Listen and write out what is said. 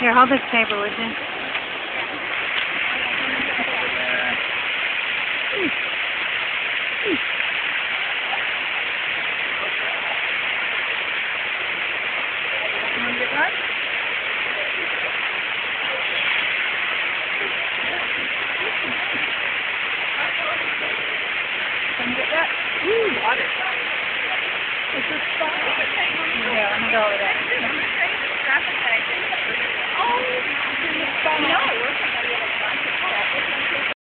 Here, hold this paper, would you? You want to get one? Go